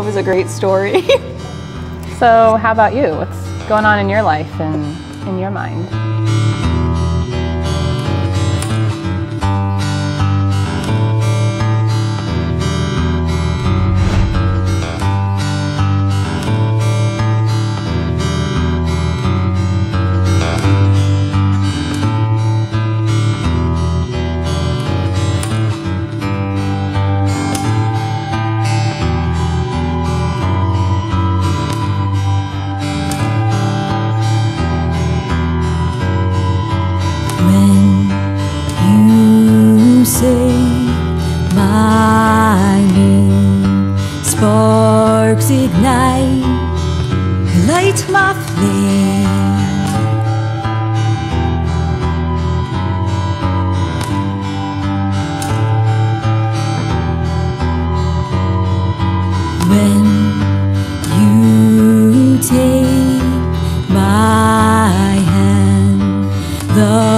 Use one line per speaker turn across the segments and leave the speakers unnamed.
is a great story.
so how about you? What's going on in your life and in your mind?
My name. Sparks ignite, light my flame. When you take my hand, the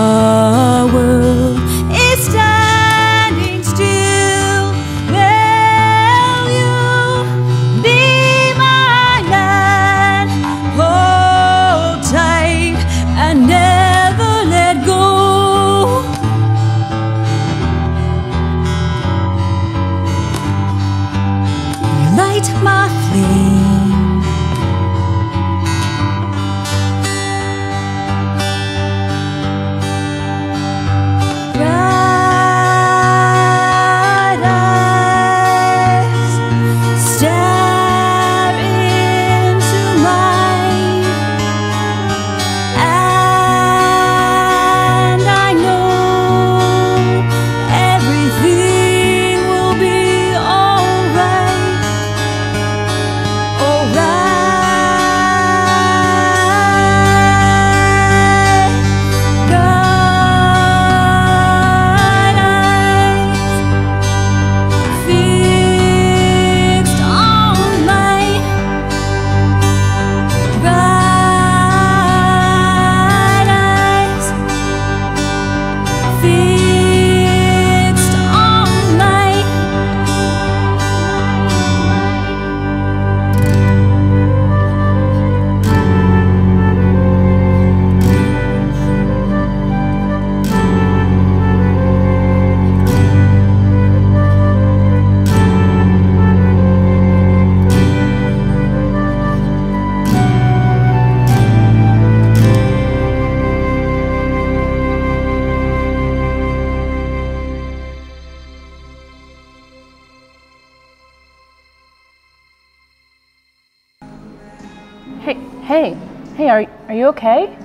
Hey, hey, hey, are, are you okay?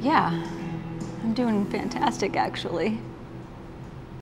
yeah, I'm doing fantastic actually.